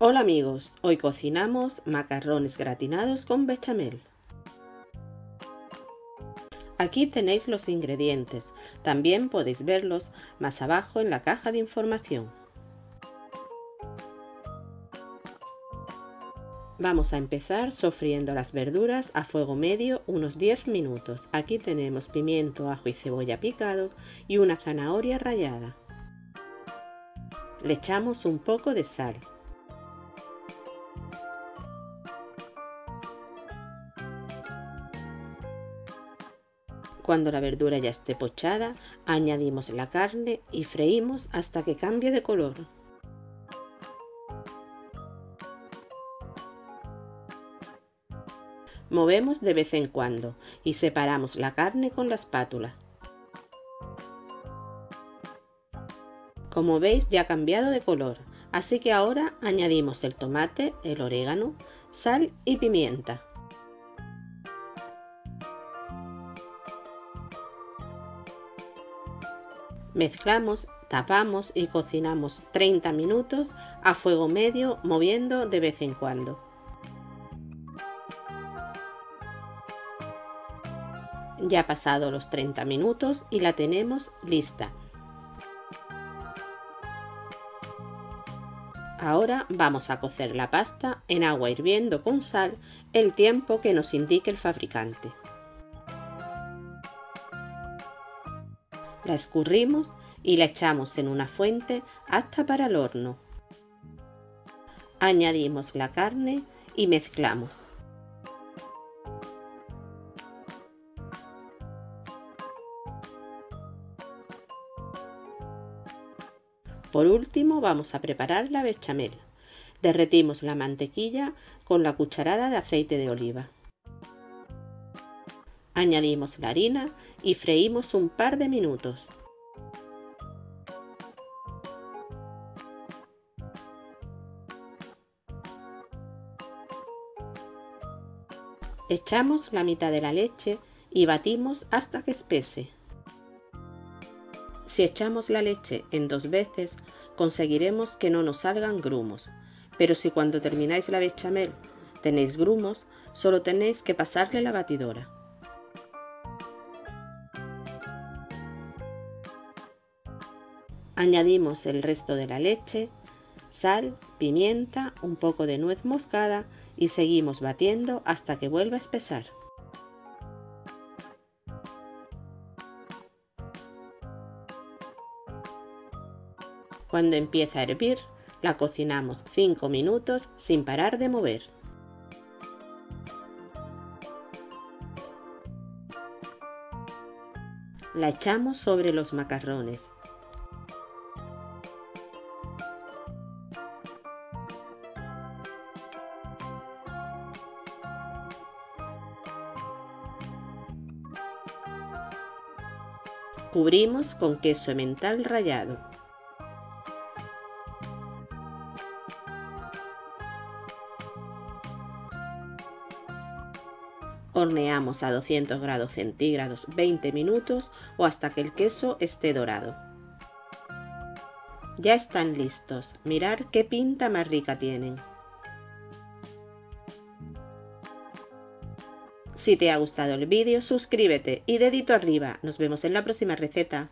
Hola amigos, hoy cocinamos macarrones gratinados con bechamel. Aquí tenéis los ingredientes, también podéis verlos más abajo en la caja de información. Vamos a empezar sofriendo las verduras a fuego medio unos 10 minutos. Aquí tenemos pimiento, ajo y cebolla picado y una zanahoria rallada. Le echamos un poco de sal. Cuando la verdura ya esté pochada, añadimos la carne y freímos hasta que cambie de color. Movemos de vez en cuando y separamos la carne con la espátula. Como veis ya ha cambiado de color, así que ahora añadimos el tomate, el orégano, sal y pimienta. Mezclamos, tapamos y cocinamos 30 minutos a fuego medio moviendo de vez en cuando. Ya ha pasado los 30 minutos y la tenemos lista. Ahora vamos a cocer la pasta en agua hirviendo con sal el tiempo que nos indique el fabricante. La escurrimos y la echamos en una fuente hasta para el horno. Añadimos la carne y mezclamos. Por último vamos a preparar la bechamel. Derretimos la mantequilla con la cucharada de aceite de oliva. Añadimos la harina y freímos un par de minutos. Echamos la mitad de la leche y batimos hasta que espese. Si echamos la leche en dos veces, conseguiremos que no nos salgan grumos, pero si cuando termináis la bechamel tenéis grumos, solo tenéis que pasarle la batidora. Añadimos el resto de la leche, sal, pimienta, un poco de nuez moscada y seguimos batiendo hasta que vuelva a espesar. Cuando empieza a hervir, la cocinamos 5 minutos sin parar de mover. La echamos sobre los macarrones Cubrimos con queso mental rallado. Horneamos a 200 grados centígrados 20 minutos o hasta que el queso esté dorado. Ya están listos, mirar qué pinta más rica tienen. Si te ha gustado el vídeo, suscríbete y dedito arriba. Nos vemos en la próxima receta.